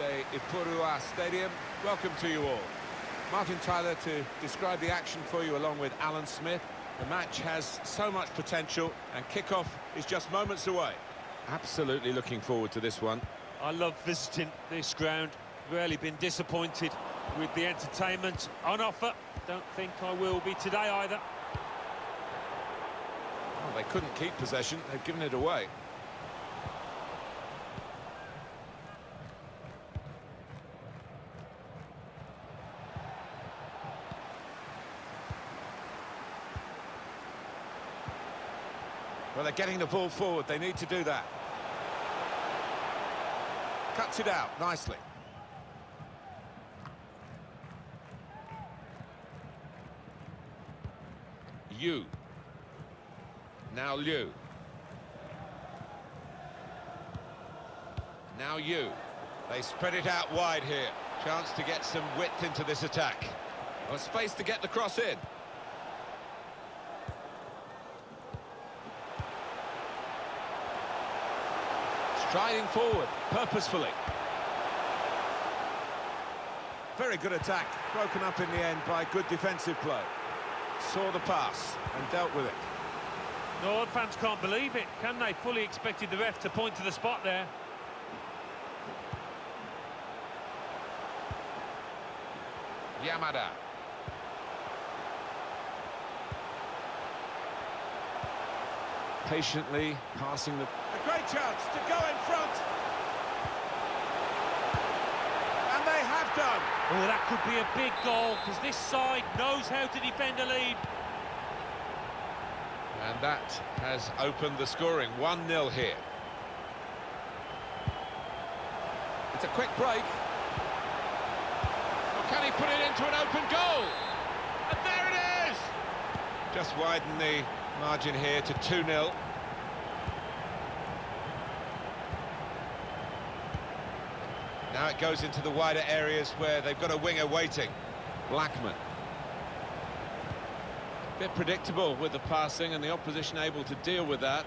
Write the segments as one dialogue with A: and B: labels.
A: de Ipurua Stadium. Welcome to you all. Martin Tyler to describe the action for you along with Alan Smith. The match has so much potential and kick-off is just moments away. Absolutely looking forward to this one.
B: I love visiting this ground. Rarely been disappointed with the entertainment on offer. Don't think I will be today either.
A: Well, they couldn't keep possession. They've given it away. Well, they're getting the ball forward. They need to do that. Cuts it out nicely. You. Now Liu. Now you. They spread it out wide here. Chance to get some width into this attack. Well, space to get the cross in. Striding forward, purposefully. Very good attack, broken up in the end by good defensive play. Saw the pass and dealt with it.
B: No, fans can't believe it, can they? Fully expected the ref to point to the spot there.
A: Yamada. Patiently passing the... A great chance to go in front. And they have done.
B: Oh, that could be a big goal, because this side knows how to defend a lead.
A: And that has opened the scoring. 1-0 here. It's a quick break. Or can he put it into an open goal? And there it is! Just widen the margin here to 2-0. Now it goes into the wider areas where they've got a winger waiting. Blackman. Bit predictable with the passing and the opposition able to deal with that.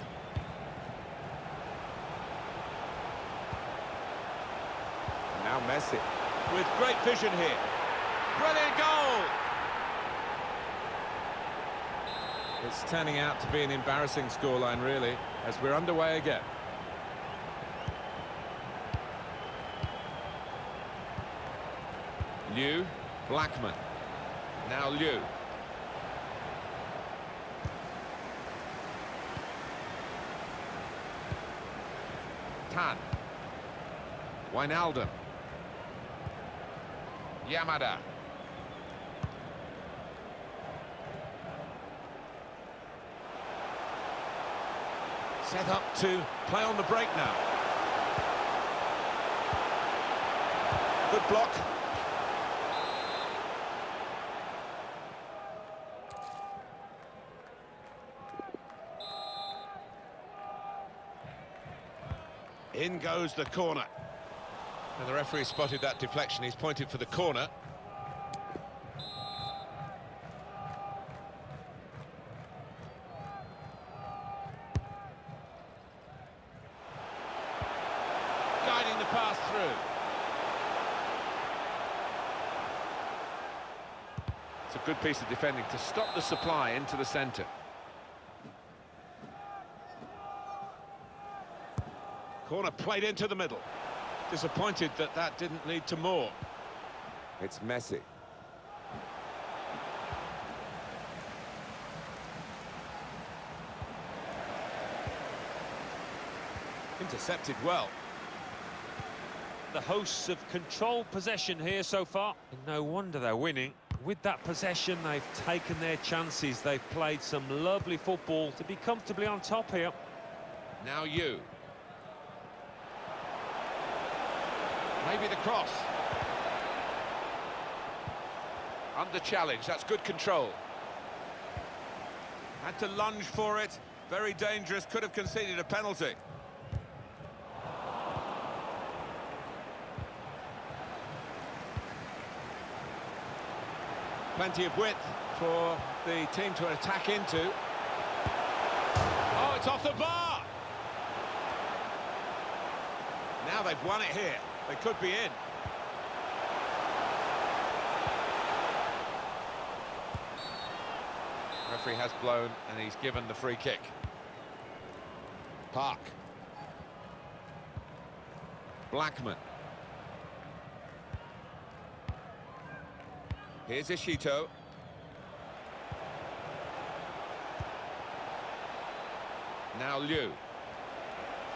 A: And now Messi with great vision here. Brilliant goal! It's turning out to be an embarrassing scoreline, really, as we're underway again. Liu, Blackman. Now Liu. Tan. Wijnaldum. Yamada. Set up to play on the break now. Good block. In goes the corner. And the referee spotted that deflection. He's pointed for the corner. Guiding the pass through. It's a good piece of defending to stop the supply into the centre. Corner played into the middle. Disappointed that that didn't lead to more. It's Messi. Intercepted well.
B: The hosts have controlled possession here so far. And no wonder they're winning. With that possession, they've taken their chances. They've played some lovely football to be comfortably on top here.
A: Now you. Maybe the cross. Under challenge, that's good control. Had to lunge for it. Very dangerous, could have conceded a penalty. Plenty of width for the team to attack into. Oh, it's off the bar! Now they've won it here. They could be in. Referee has blown and he's given the free kick. Park. Blackman. Here's Ishito. Now Liu.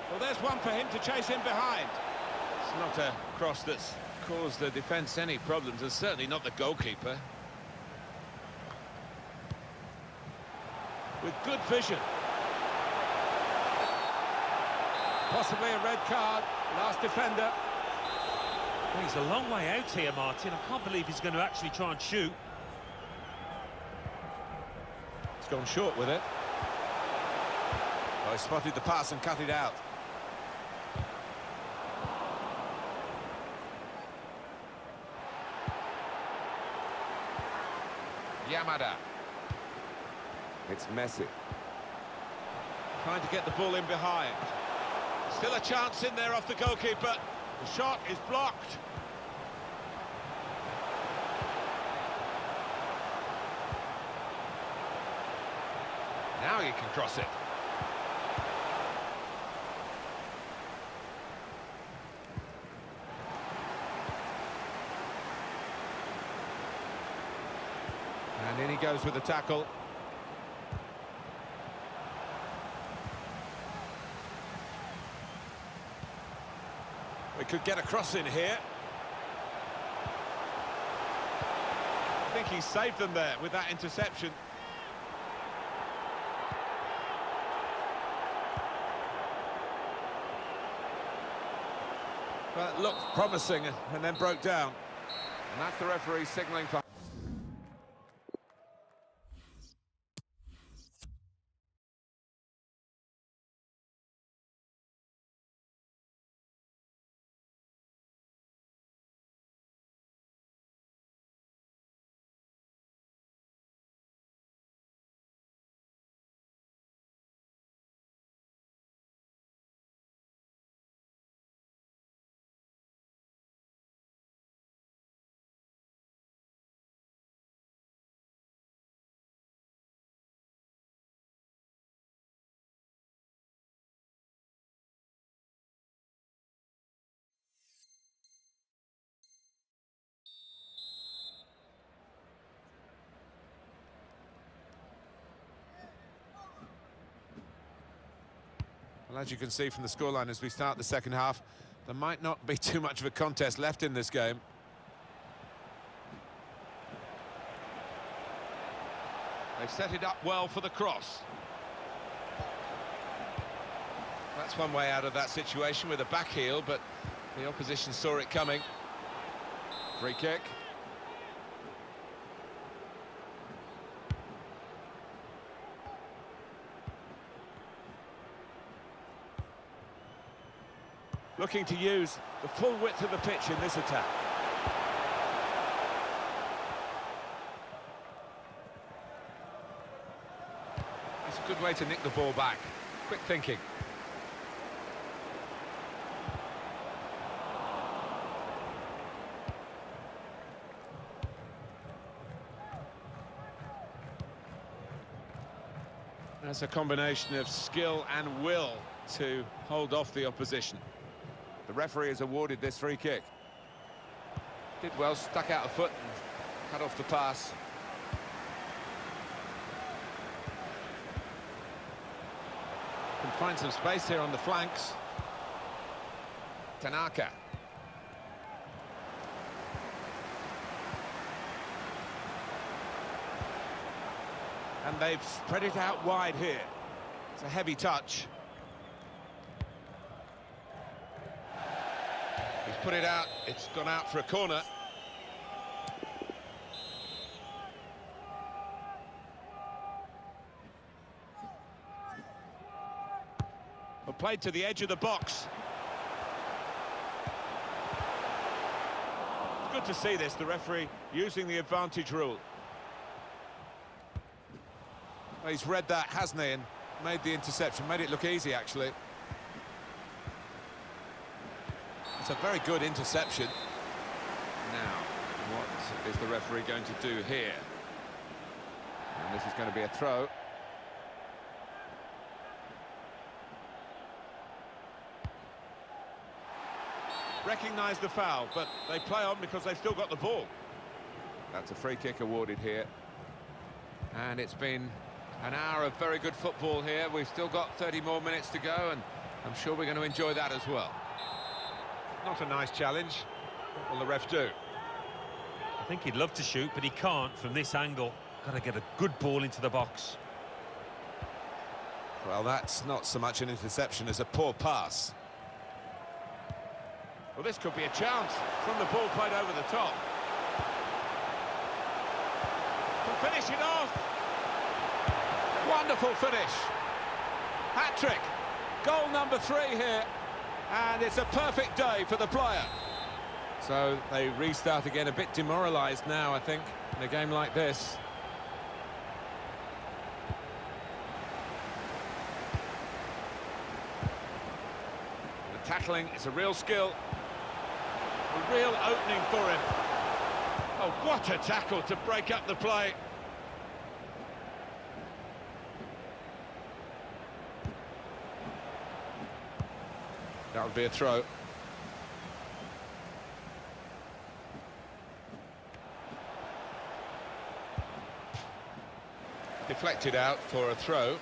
A: Well, there's one for him to chase in behind. Not a cross that's caused the defence any problems, and certainly not the goalkeeper. With good vision. Possibly a red card. Last defender.
B: Well, he's a long way out here, Martin. I can't believe he's going to actually try and shoot.
A: He's gone short with it. Oh, he spotted the pass and cut it out. Yamada. It's Messi. Trying to get the ball in behind. Still a chance in there off the goalkeeper. The shot is blocked. Now you can cross it. And in he goes with the tackle. We could get a cross in here. I think he saved them there with that interception. Well, it looked promising and then broke down. And that's the referee signalling for... Well, as you can see from the scoreline as we start the second half, there might not be too much of a contest left in this game. They've set it up well for the cross. That's one way out of that situation with a back heel, but the opposition saw it coming. Free kick. Looking to use the full width of the pitch in this attack. It's a good way to nick the ball back. Quick thinking. That's a combination of skill and will to hold off the opposition. Referee has awarded this free kick. Did well, stuck out a foot and cut off the pass. Can find some space here on the flanks. Tanaka. And they've spread it out wide here. It's a heavy touch. Put it out, it's gone out for a corner. Well, played to the edge of the box. Good to see this, the referee using the advantage rule. Well, he's read that, hasn't he, and made the interception, made it look easy, actually. It's a very good interception. Now, what is the referee going to do here? And this is going to be a throw. Recognise the foul, but they play on because they've still got the ball. That's a free kick awarded here. And it's been an hour of very good football here. We've still got 30 more minutes to go, and I'm sure we're going to enjoy that as well. Not a nice challenge. What will the ref do?
B: I think he'd love to shoot, but he can't from this angle. Got to get a good ball into the box.
A: Well, that's not so much an interception as a poor pass. Well, this could be a chance from the ball played over the top. Can finish it off. Wonderful finish. Hat-trick. Goal number three here. And it's a perfect day for the player. So they restart again, a bit demoralised now, I think, in a game like this. The tackling is a real skill. A real opening for him. Oh, what a tackle to break up the play. That would be a throw. Deflected out for a throw.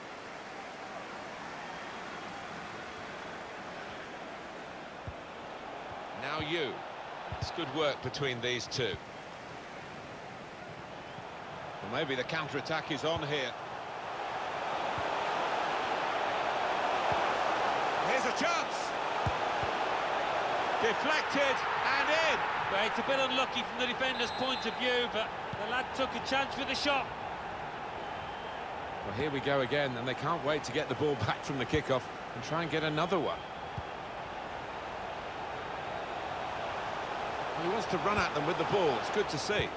A: Now you. It's good work between these two. Well, maybe the counter-attack is on here. Here's a chance. Deflected and in.
B: Well, it's a bit unlucky from the defender's point of view, but the lad took a chance with the shot.
A: Well, here we go again, and they can't wait to get the ball back from the kickoff and try and get another one. He wants to run at them with the ball. It's good to see.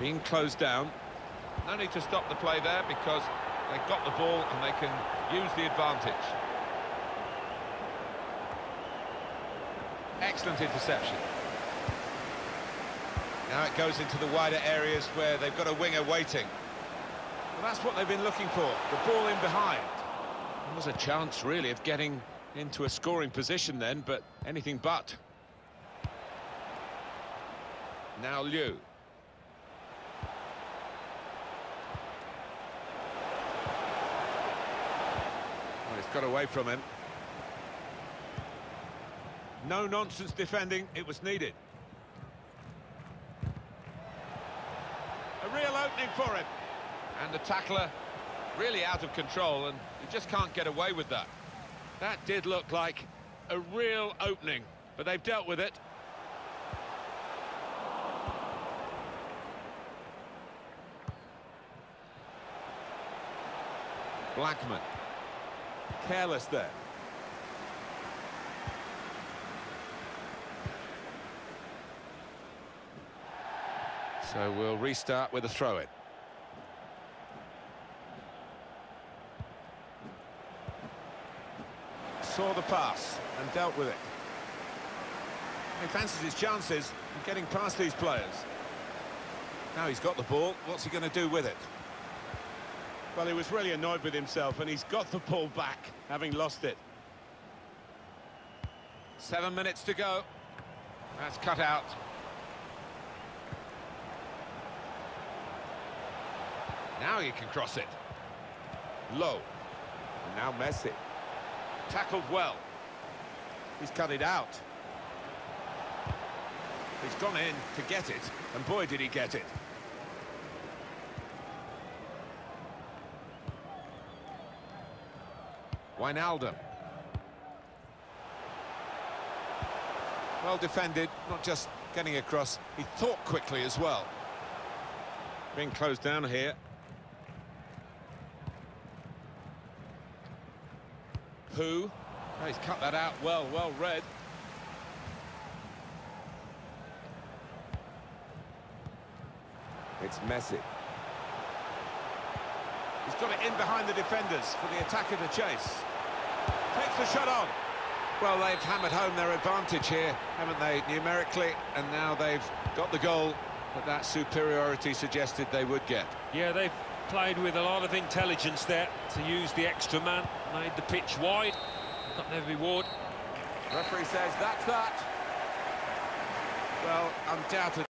A: Being closed down. No need to stop the play there because they've got the ball and they can use the advantage. Excellent interception. Now it goes into the wider areas where they've got a winger waiting. Well, that's what they've been looking for, the ball in behind. There was a chance, really, of getting into a scoring position then, but anything but. Now Liu. Well, he's got away from him. No nonsense defending, it was needed. A real opening for him. And the tackler really out of control, and you just can't get away with that. That did look like a real opening, but they've dealt with it. Blackman. Careless there. So we'll restart with a throw-in. Saw the pass and dealt with it. He fancies his chances of getting past these players. Now he's got the ball, what's he going to do with it? Well, he was really annoyed with himself, and he's got the ball back, having lost it. Seven minutes to go. That's cut out. Now he can cross it. Low. And now Messi. Tackled well. He's cut it out. He's gone in to get it, and boy did he get it. Wijnaldum. Well defended, not just getting across, he thought quickly as well. Being closed down here. Who? Oh, he's cut that out well, well read. It's Messi. He's got it in behind the defenders for the attacker to chase. Takes the shot on. Well, they've hammered home their advantage here, haven't they, numerically? And now they've got the goal that that superiority suggested they would get.
B: Yeah, they've played with a lot of intelligence there to use the extra man, made the pitch wide, got their reward.
A: Referee says that's that. Well, undoubtedly.